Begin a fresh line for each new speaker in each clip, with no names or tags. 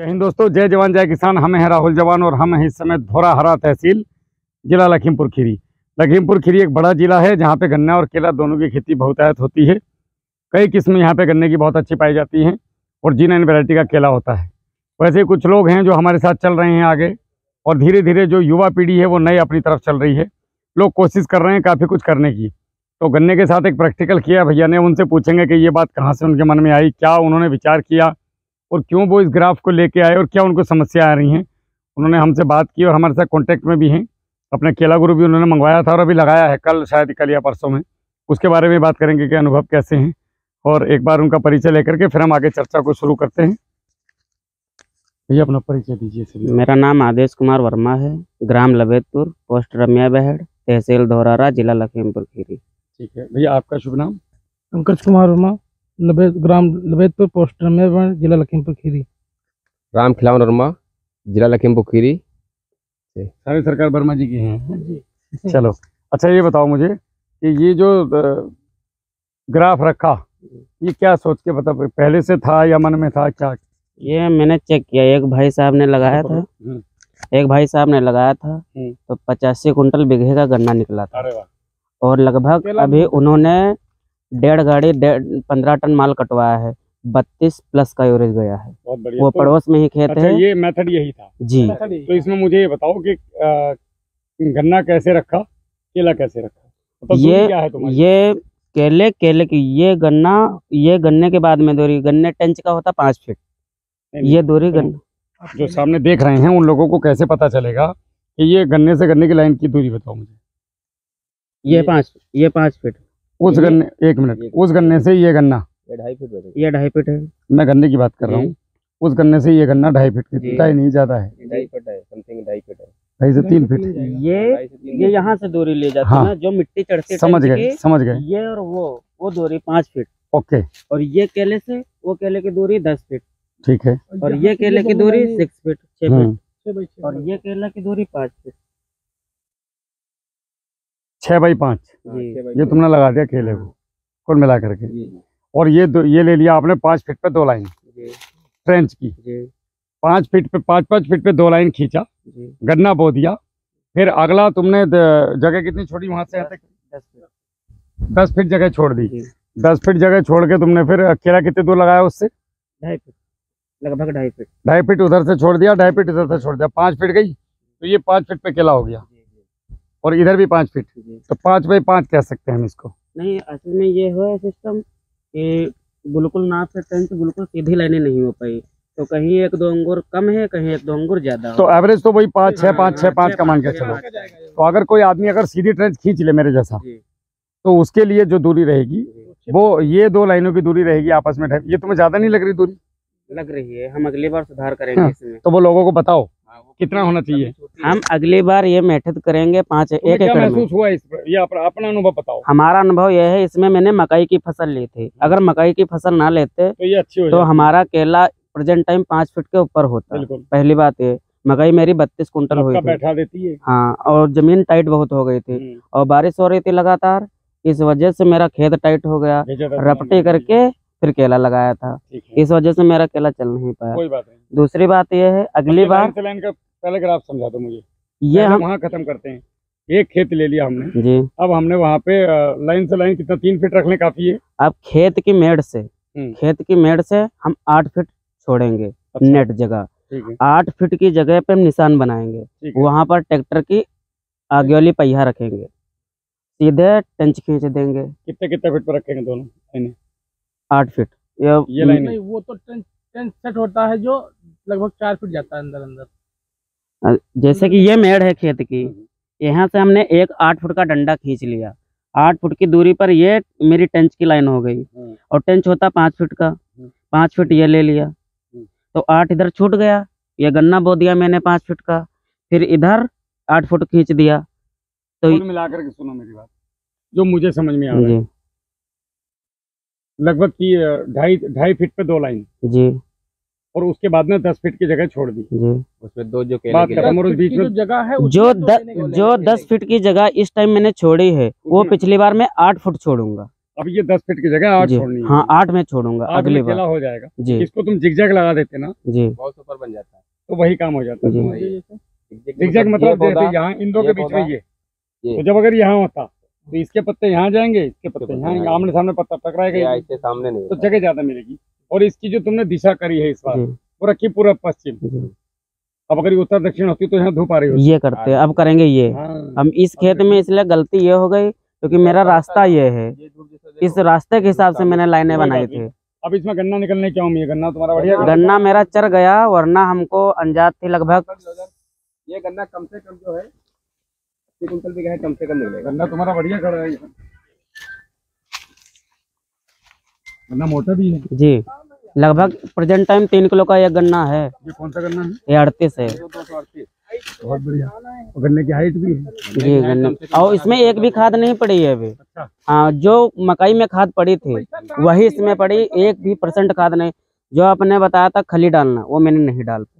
जय हिंद दोस्तों, जय जवान, जय किसान। हम हैं राहुल जवान और हम हैं इस समय धोराहरा तहसील, जिला लखीमपुर खीरी। लखीमपुर खीरी एक बड़ा जिला है, जहाँ पे गन्ना और केला दोनों की खेती बहुतायत होती है। कई किस्में यहाँ पे गन्ने की बहुत अच्छी पाई जाती हैं और जिन इन वैरायटी का केला होता है। वैसे कुछ लोग हैं जो हमारे साथ चल रहे हैं आगे और धीरे धीरे जो युवा पीढ़ी है, वो नए अपनी तरफ़ चल रही है। लोग कोशिश कर रहे हैं काफ़ी कुछ करने की। तो गन्ने के साथ एक प्रैक्टिकल किया, भैया ने उनसे पूछेंगे कि ये बात कहाँ से उनके मन में आई, क्या उन्होंने विचार किया और क्यों वो इस ग्राफ को लेके आए और क्या उनको समस्या आ रही हैं? उन्होंने हमसे बात की और हमारे साथ कॉन्टैक्ट में भी हैं। अपने केला गुरु भी उन्होंने मंगवाया था और अभी लगाया है कल शायद कल या परसों में। उसके बारे में बात करेंगे कि अनुभव कैसे हैं। और एक बार उनका परिचय लेकर के फिर हम आगे चर्चा को शुरू करते हैं। भैया अपना परिचय दीजिए सभी
मेरा नाम आदेश कुमार वर्मा है। ग्राम लबेदपुर पोस्ट रमिया बहड़ तहसील धौरारा जिला लखीमपुर खीरी।
ठीक है। भैया आपका शुभ नाम?
पंकज कुमार वर्मा। ग्राम लबेदपुर पोस्ट रमेश जिला लखीमपुर खीरी।
राम खिलावन वर्मा जिला लखीमपुर खीरी।
सारे सरकार वर्मा जी की हैं। चलो। अच्छा ये बताओ मुझे कि ये जो ग्राफ रखा ये क्या सोच के बता पहले से था या मन में था? क्या?
ये मैंने चेक किया एक भाई साहब ने लगाया था।
हम्म,
एक भाई साहब ने लगाया था
हम्म।
तो पचासी कुंटल बीघे का गन्ना निकला था। और लगभग अभी उन्होंने डेढ़ गाड़ी डेढ़ पंद्रह टन माल कटवाया है। बत्तीस प्लस का एवरेज गया है।
बहुत बढ़िया।
वो
तो-
पड़ोस में ही खेत
अच्छा
है।
ये मेथड यही था।
जी।
तो इसमें मुझे ये बताओ कि गन्ना कैसे रखा केला कैसे रखा? दूरी
ये
क्या है तुम्हारी?
ये केले केले की ये गन्ना ये गन्ने के बाद में दूरी गन्ने टंच का होता पाँच फीट। ये दूरी गन्ना।
जो सामने देख रहे हैं उन लोगों को कैसे पता चलेगा कि ये गन्ने से गन्ने की लाइन की दूरी बताओ मुझे?
ये पाँच ये पाँच फीट।
उस गन्ने एक मिनट। उस गन्ने से ये गन्ना।
ये ढाई फीट
ये ढाई फीट है।
मैं गन्ने की बात कर रहा हूँ। उस गन्ने से ये गन्ना ढाई फीट की
जी।
ढाई नहीं ज़्यादा है।
ढाई फीट है समथिंग ढाई फीट है।
ढाई से तीन फीट।
ये ये यहाँ से दूरी ले जाती
हाँ।
है। ना जो मिट्टी चढ़ती है
समझ गए समझ गए।
ये और वो वो दूरी पाँच फीट।
ओके।
और ये केले से वो केले की दूरी दस फीट।
ठीक है।
और ये केले की दूरी सिक्स फीट छह फीट।
हम्म
और ये केला की दूरी पाँच फीट।
छह बाई पाँच।
हाँ,
ये तुमने लगा दिया केले को कुल मिला करके। और ये दो ये ले लिया आपने पाँच फीट पे दो लाइन ट्रेंच की। पाँच फीट पे पाँच पाँच फीट पे दो लाइन खींचा गन्ना बो दिया। फिर अगला तुमने जगह कितनी छोड़ी वहाँ से? यहाँ तक
दस फीट।
जगह छोड़ दी। दस फीट जगह छोड़ के तुमने फिर केला कितने दूर लगाया उससे?
ढाई फीट। लगभग ढाई फीट।
ढाई फीट उधर से छोड़ दिया ढाई फीट इधर से छोड़ दिया। पाँच फीट गई तो ये पाँच फीट पे केला हो गया। और इधर भी पाँच फीट तो पाँच बाई पाँच कह सकते हैं हम इसको।
नहीं असल में ये हुआ सिस्टम कि बिल्कुल नाप से टंच बिल्कुल सीधी लाइनें नहीं हो पाई। तो कहीं एक दो अंगूर कम है कहीं एक दो अंगूर ज़्यादा
तो एवरेज तो वही पाँच छः पाँच छः
हाँ,
पाँच का मान के चलो। तो अगर कोई आदमी अगर सीधी ट्रेंच खींच ले मेरे जैसा तो उसके लिए जो दूरी रहेगी वो ये दो लाइनों की दूरी रहेगी आपस में ये तुम्हें ज़्यादा नहीं लग रही दूरी?
लग रही है। हम अगली बार सुधार करेंगे
हाँ।
इसमें।
तो वो लोगों को बताओ। कितना होना चाहिए?
हम अगली बार ये मेहनत करेंगे पाँच एक एकड़ में।
महसूस हुआ इस पर? ये अपना अनुभव बताओ।
हमारा अनुभव यह है इसमें मैंने मकई की फ़सल ली थी। अगर मकई की फ़सल ना लेते
तो ये अच्छी हो
तो हमारा केला प्रेजेंट टाइम पाँच फीट के ऊपर होता। पहली बात ये मकई मेरी बत्तीस कुंटल हुई थी।
बैठा देती है
हाँ और ज़मीन टाइट बहुत हो गई थी।
हम्म,
और बारिश हो रही थी लगातार इस वजह से मेरा खेत टाइट हो गया। रपटी करके फिर केला लगाया था। इस वजह से मेरा केला चल नहीं पाया।
कोई बात नहीं।
दूसरी बात यह है अगली बार
लाइन का पहले ग्राफ समझा दो मुझे।
ये हम
वहाँ खत्म करते हैं। एक खेत ले लिया हमने।
जी।
अब हमने वहाँ पे लाइन से लाइन कितना तीन फीट रख लें काफ़ी है।
अब खेत की मेड़ से
हम्म।
खेत की मेड़ से हम आठ फीट छोड़ेंगे
अच्छा,
नेट जगह। आठ फीट की जगह पे हम निशान बनाएँगे। वहाँ पर ट्रैक्टर की आगे वाली पहिया रखेंगे। सीधे टंच खींच देंगे।
कितने कितने फीट पर रखेंगे दोनों?
आठ फीट ये
ये लाइन
नहीं वो तो टेंट टेंट सेट होता है जो लगभग चार फीट जाता है अंदर अंदर।
जैसे कि ये मेड़ है खेत की।
हम्म।
यहाँ से हमने एक आठ फुट का डंडा खींच लिया। आठ फुट की दूरी पर ये मेरी टेंच की लाइन हो गई।
हम्म।
और टेंच होता पाँच फीट का। पाँच फीट ये ले लिया। तो आठ इधर छूट गया। ये गन्ना बो दिया मैंने पाँच फीट का। फिर इधर आठ फुट खींच दिया। तो
मिलाकर के सुनो मेरी बात। जो मुझे समझ में आ रहा है। लगभग की ढाई ढाई फीट पे दो लाइन।
जी।
और उसके बाद में दस फीट की जगह छोड़ दी।
जी।
उसमें दो जो
बात
के
खत्म और उस बीच में
जगह है
जो
द,
जो दस फीट की जगह इस टाइम मैंने छोड़ी है वो पिछली बार मैं आठ फुट छोड़ूँगा।
अब ये दस फीट की जगह आठ छोड़नी है।
हाँ आठ में छोड़ूँगा अगली बार।
हो जाएगा।
जी।
इसको तुम जिगजैग लगा देते ना
जी।
बहुत सुपर बन जाता है।
तो वही काम हो जाता है। जिगजैग मतलब यहाँ इन दो के बीच में ये।
ये।
तो जब अगर यहाँ होता तो इसके पत्ते यहाँ जाएँगे इसके पत्ते यहाँ आएँगे। आमने सामने पत्ता टकराएगा
ये
ही
सामने नहीं
तो जगह ज़्यादा मिलेगी। और इसकी जो तुमने दिशा करी है इस बार वो रखी पूरा पश्चिम। अब अगर उत्तर दक्षिण होती तो यहाँ धूप आ रही होती।
ये करते हैं अब करेंगे ये।
हाँ।
हम इस खेत में इसलिए गलती ये हो गई क्योंकि मेरा रास्ता ये है। इस रास्ते के हिसाब से मैंने लाइनें बनाई थी।
अब इसमें गन्ना निकलने क्या उम्मीद है। गन्ना तुम्हारा बढ़िया गन्ना?
गन्ना मेरा चर गया वरना हमको अंजात थी लगभग।
ये गन्ना कम से कम जो है अस्सी कुंटल भी है कम से कम निकलेगा
गन्ना तुम्हारा बढ़िया खड़ा है गन्ना मोटा भी है।
जी लगभग प्रेजेंट टाइम तीन किलो का ये गन्ना है।
ये कौन सा गन्ना है?
ये अड़तीस है।
बहुत बढ़िया। और गन्ने की हाइट भी है।
जी गन्ने। और इसमें एक भी खाद नहीं पड़ी है अभी।
अच्छा।
हाँ जो मकई में खाद पड़ी थी वही इसमें पड़ी। एक भी परसेंट खाद नहीं। जो आपने बताया था खली डालना वो मैंने नहीं डाल पाई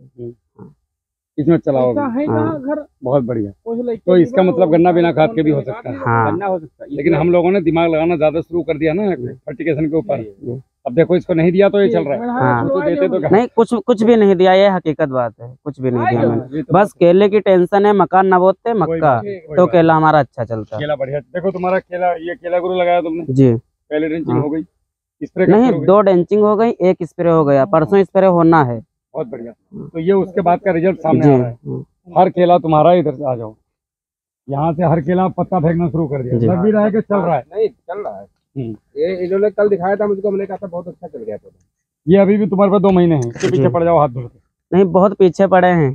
इसमें चला होगा
हाँ
बहुत बढ़िया। तो इसका मतलब गन्ना बिना खाद के भी हो सकता है।
हाँ।
गन्ना हो सकता है।
लेकिन हम लोगों ने दिमाग लगाना ज़्यादा शुरू कर दिया ना फर्टिकेशन के ऊपर। अब देखो इसको नहीं दिया तो ये चल रहा है।
हाँ।
तो देते तो क्या?
नहीं कुछ कुछ भी नहीं दिया ये हकीकत बात है। कुछ भी नहीं दिया मैंने।
तो
बस केले की टेंशन है मकान न बोते मक्का। तो केला हमारा अच्छा चलता। है
केला बढ़िया। देखो तुम्हारा केला ये केला गुरु लगाया तुमने?
जी।
पहले ड्रिंचिंग
हाँ।
हो गई। स्प्रे
नहीं दो डेंचिंग हो गई एक स्प्रे हो गया। परसों स्प्रे होना है।
बहुत बढ़िया। तो ये उसके बाद का रिज़ल्ट सामने आ रहा है।
हम्म,
हर केला तुम्हारा इधर से आ जाओ। यहाँ से हर केला पत्ता फेंकना शुरू कर दिया। लग भी रहा है कि चल रहा है।
नहीं चल रहा है।
हम्म।
ये इन्होंने कल दिखाया था मुझको हमने कहा था बहुत अच्छा चल गया
ये अभी भी तुम्हारे पास दो महीने हैं इसके पीछे पड़ जाओ हाथ धो के।
नहीं बहुत पीछे पड़े हैं।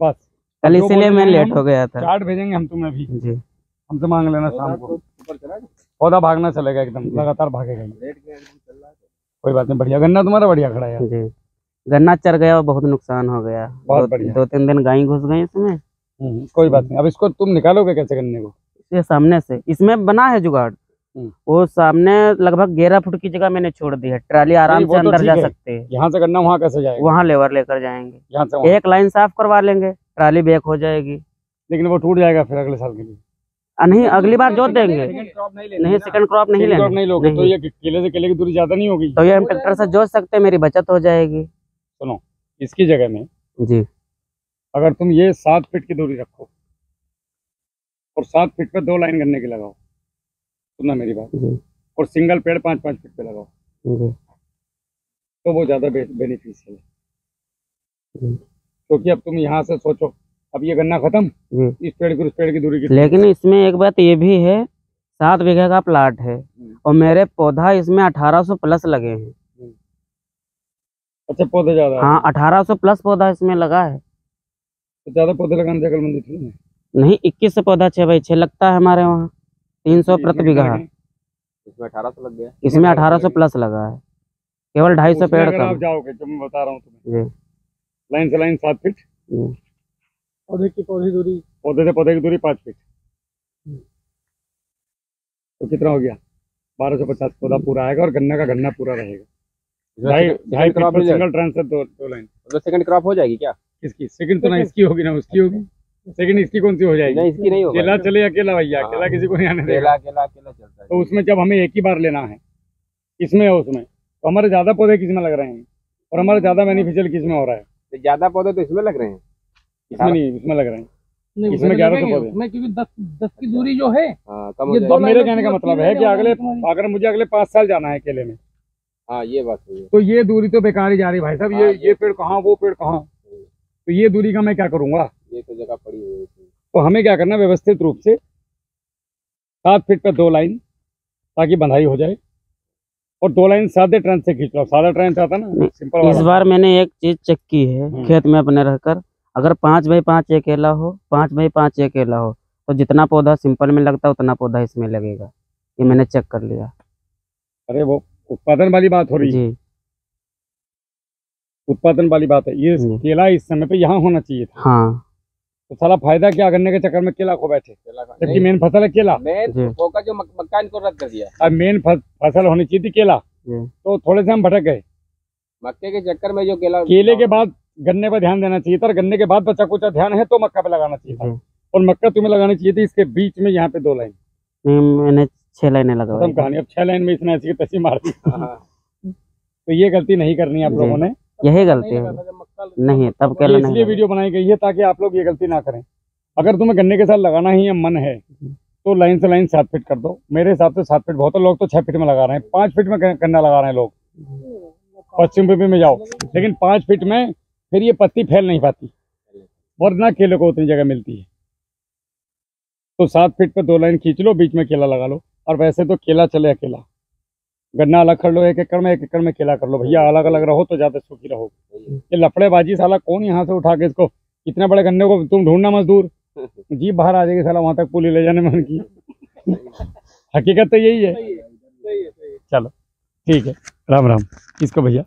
बस।
कल इसीलिए मैं लेट हो गया था।
चार्ट भेजेंगे हम तुम्हें भी
जी।
हमसे मांग लेना शाम
तो
को पौधा भागना चलेगा एकदम लगातार भागेगा
है।
कोई बात नहीं बढ़िया गन्ना तुम्हारा बढ़िया खड़ा है
गन्ना चर गया और बहुत नुकसान हो गया।
बहुत
दो,
बढ़िया।
दो तीन दिन गाय घुस गई इसमें।
हम्म, कोई बात नहीं। अब इसको तुम निकालोगे कैसे गन्ने को?
ये सामने से। इसमें बना है जुगाड़।
हम्म।
वो सामने लगभग ग्यारह फुट की जगह मैंने छोड़ दी है। ट्राली आराम से
तो
अंदर जा सकते हैं।
यहाँ से गन्ना वहाँ कैसे जाएगा?
वहाँ लेबर लेकर जाएँगे।
यहाँ से
एक लाइन साफ़ करवा लेंगे ट्राली बैक हो जाएगी।
लेकिन वो टूट जाएगा फिर अगले साल के लिए।
नहीं अगली बार जोत देंगे।
नहीं
सेकंड क्रॉप नहीं लेंगे
नहीं लोगे तो ये केले से केले की दूरी ज़्यादा नहीं होगी।
तो ये हम ट्रैक्टर से जोत सकते हैं मेरी बचत हो जाएगी।
सुनो इसकी जगह में
जी।
अगर तुम ये सात फीट की दूरी रखो और सात फीट पे दो लाइन गन्ने की लगाओ सुनना मेरी बात और सिंगल पेड़ पाँच पाँच फीट पे लगाओ तो वो ज़्यादा बेनिफिशियल है। क्योंकि अब तुम यहाँ से सोचो अब ये गन्ना खत्म इस पेड़ की उस पेड़ की दूरी की
लेकिन इसमें एक बात ये भी है सात बीघे का प्लाट है और मेरे पौधा इसमें अठारह सौ प्लस लगे हैं।
अच्छा पौधे ज़्यादा हाँ।
अठारह सौ प्लस पौधा इसमें लगा है।
तो ज़्यादा पौधे लगाने अकलमंदी थी
नहीं इक्कीस सौ पौधा छः बाई छः लगता है हमारे वहाँ। तीन सौ प्रति बीघा
इसमें अठारह सौ लग गया।
इसमें अठारह सौ प्लस लगा है। केवल ढाई सौ पेड़
आप जाओगे जो मैं बता रहा हूँ तुम्हें। लाइन से लाइन सात फीट।
पौधे की पौधी दूरी।
पौधे से पौधे की दूरी पाँच फीट। तो कितना हो गया? बारह सौ पचास पौधा पूरा आएगा और गन्ना का गन्ना पूरा रहेगा। ढाई सिंगल ट्रांस दो दो लाइन
मतलब सेकंड क्रॉप हो जाएगी क्या?
किसकी? सेकंड तो ना इसकी होगी ना उसकी होगी। सेकंड इसकी कौन सी हो जाएगी?
नहीं इसकी नहीं होगा।
केला चले अकेला भैया?
हाँ।
अकेला किसी को नहीं आने देगा।
केला केला केला चलता है।
तो उसमें जब हमें एक ही बार लेना है इसमें और उसमें? तो हमारे ज़्यादा पौधे किसमें लग रहे हैं? और हमारे ज़्यादा बेनिफिशियल किसमें हो रहा है?
तो ज़्यादा पौधे तो इसमें लग रहे हैं।
इसमें नहीं इसमें लग रहे हैं। इसमें 1100
लगेंगे,
पौधे।
क्योंकि दस दस की दूरी जो है
हाँ हो
मेरे कहने का मतलब है कि अगले अगर मुझे अगले पाँच साल जाना है केले में
हाँ ये बात सही है।
तो ये दूरी तो बेकार ही जा रही भाई साहब ये
हाँ,
ये पेड़ कहाँ वो पेड़ कहाँ? तो ये दूरी का मैं क्या करूँगा?
ये तो जगह पड़ी हुई है
तो हमें क्या करना व्यवस्थित रूप से सात फीट पर दो लाइन ताकि बंधाई हो जाए। और दो लाइन सादे ट्रेन से खींच लो। सादा ट्रेन से आता ना सिंपल
इस बार मैंने एक चीज़ चेक की है
हम्म।
खेत में अपने रहकर। अगर पाँच बाई पाँच एक केला हो पाँच बाई पाँच एक केला हो तो जितना पौधा सिंपल में लगता है उतना पौधा इसमें लगेगा। ये मैंने चेक कर लिया।
अरे वो उत्पादन वाली बात हो रही है। उत्पादन वाली बात है। ये। केला इस समय पे यहाँ होना चाहिए था।
हाँ।
तो साला फ़ायदा क्या करने के चक्कर में केला खो बैठे? जबकि मेन फ़सल है केला।
मेन
जी।
जो मक- मक्का इनको रद्द कर दिया।
अब मेन फ़सल होनी चाहिए थी केला। तो थोड़े से हम भटक गए।
मक्के के चक्कर में जो केला
केले के बाद गन्ने पर ध्यान देना चाहिए था और गन्ने के बाद बचा कुचा ध्यान है तो मक्का पे लगाना चाहिए था। और मक्का तुम्हें लगानी चाहिए थी इसके बीच में यहाँ पे दो लाइन।
छह लाइनें
खत्म
लगवाई
कहानी। अब छह लाइन में इसने ऐसी की तैसी मार दी।
हाँ।
तो ये गलती नहीं करनी आप लोगों ने।
यही गलती है। नहीं तब
ये
केला
इसलिए वीडियो बनाई गई है ताकि आप लोग ये गलती ना करें। अगर तुम्हें गन्ने के साथ लगाना ही मन है तो लाइन से लाइन सात फीट कर दो। मेरे हिसाब से सात फीट बहुत है। लोग तो छह फीट में लगा रहे हैं। पाँच फीट में गन्ना लगा रहे हैं लोग। पश्चिम यूपी में जाओ लेकिन पाँच फीट में फिर ये पत्ती फैल नहीं पाती। और ना केले को उतनी जगह मिलती है। तो सात फीट पे दो लाइन खींच लो बीच में केला लगा लो। और वैसे तो केला चले अकेला। गन्ना अलग कर लो एक एकड़ में एक एकड़ में केला कर लो। भैया अलग अलग रहो तो ज़्यादा सुखी रहो ये लफड़ेबाजी साला कौन यहाँ से उठा के इसको? इतने बड़े गन्ने को तुम ढूंढना मजदूर। जीप बाहर आ जाएगी साला वहाँ तक पुली ले जाने मन उनकी। हकीकत तो यही है। चलो ठीक है। राम राम इसको भैया।